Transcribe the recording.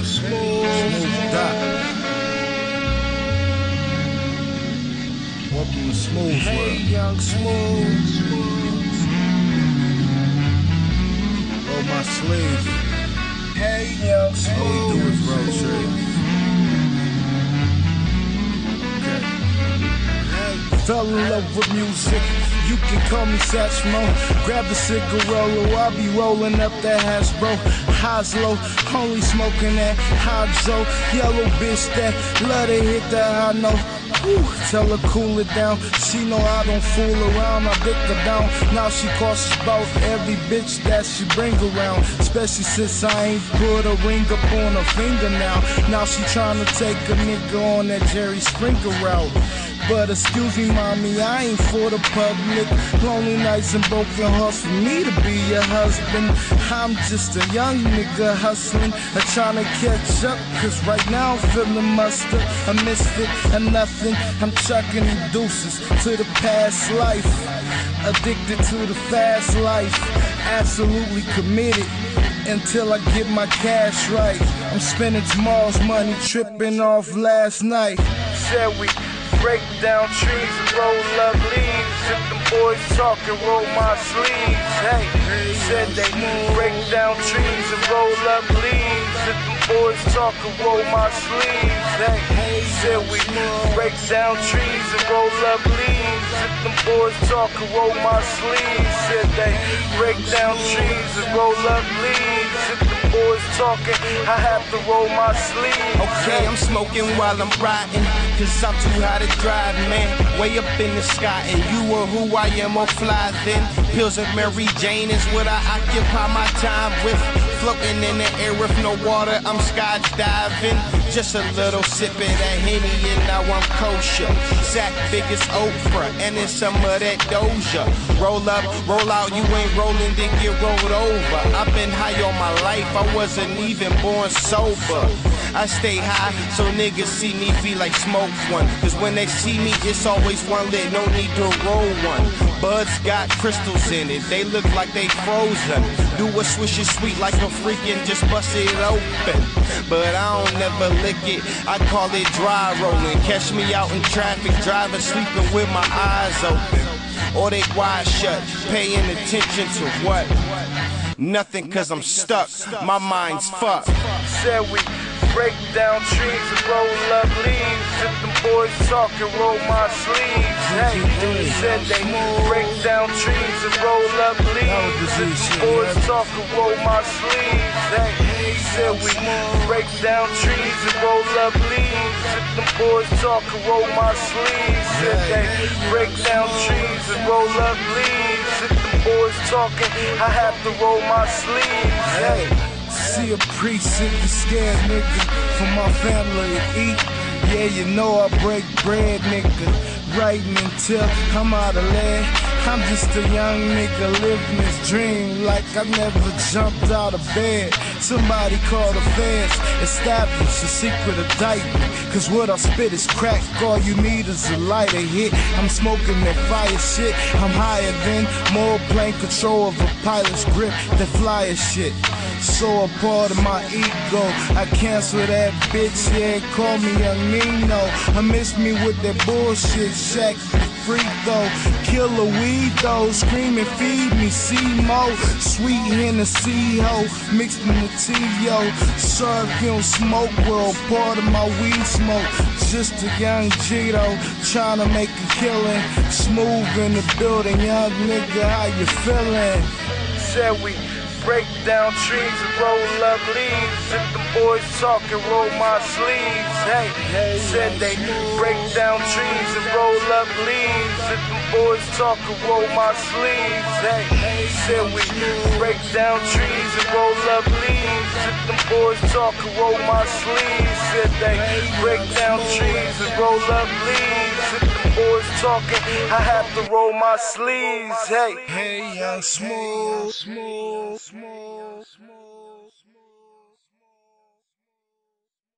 Welcome to Smoove Hey, young Smoove. Roll my sleeves. Hey, young All we do is smooth. roll trees. Fell in love with music. You can call me Satchmo. Grab the cigarillo. I'll be rolling up that hash, bro. Highs low, only smoking that hydro. Yellow bitch that love to hit the high note. Tell her cool it down. She know I don't fool around. I dick her down. Now she cautious about every bitch that she bring around. Especially since I ain't put a ring up on her finger now. Now she tryna take a nigga on that Jerry Springer route. But excuse me, mommy, I ain't for the public. Lonely nights and broken hearts for me to be your husband. I'm just a young nigga hustling, uh, trying to catch up. Cause right now I'm feeling mustard, I a misfit, a nothing. I'm chucking deuces to the past life. Addicted to the fast life, absolutely committed until I get my cash right. I'm spending tomorrow's money tripping off last night. Said we break down trees and roll up leaves. If them boys talk and roll my sleeves. Hey, said they break down trees and roll up leaves. If them boys talk and roll my sleeves. Hey, said we break down trees and roll up leaves. If them boys talk and roll my sleeves. Said they break down trees and roll up leaves. Boys talking, I have to roll my sleeves. Okay, I'm smoking while I'm riding, cause I'm too high to drive, man. Way up in the sky, and you are who I am, or fly then. Pills of Mary Jane is what I occupy my time with. Floating in the air with no water, I'm skydiving. Just a little sip of that Henny, and now I'm kosher. Sack big as Oprah, and then some of that Doja. Roll up, roll out, you ain't rolling, then get rolled over. I've been high all my life, I wasn't even born sober. I stay high so niggas see me feel like smoke one. Cause when they see me, it's always one lit, no need to roll one. Buds got crystals in it, they look like they frozen. Do a swish it sweet like a freaking just bust it open. But I don't never lick it, I call it dry rolling. Catch me out in traffic, driving, sleeping with my eyes open. Or they wide shut, paying attention to what? Nothing cause I'm stuck, my mind's fucked. Said we break down trees and roll up leaves. If them boys talk and roll my sleeves. Hey, said they move break down trees and roll up leaves. If them boys talk and roll my sleeves. Hey, said we break down trees and roll up leaves. If them boys talk and roll my sleeves. Said they break down trees and roll up leaves. If them boys talking, I have to roll my sleeves. Hey. See a priest if you scared, nigga. For my family to eat. Yeah, you know I break bread, nigga. Writing until I'm out of lead. I'm just a young nigga living this dream like I never jumped out of bed. Somebody call the feds, establish the secret diaper. Cause what I spit is crack, all you need is a lighter hit. I'm smoking that fire shit, I'm higher than more plane control of a pilot's grip, that flyer shit. So a part of my ego, I cancel that bitch, yeah, call me young Nino. I miss me with that bullshit, Shaq free though. Killer weed though, screaming feed me, see mo. Sweet Hennessy ho, mixed in the. Sorry you don't smoke, world, part of my weed smoke. Just a young Cheeto, trying to make a killing. Smoove in the building, young nigga, how you feeling? Said we break down trees and roll up leaves. If the boys talk and roll my sleeves. Hey, said they break down trees and roll up leaves. If the boys talk and roll my sleeves. Hey, said we break down trees and roll up leaves. If the boys talk and roll my sleeves. Said they break down trees and roll up leaves. Boys talking, I have to roll my sleeves. Hey. Hey, young Smoove, smooth, smooth, smooth.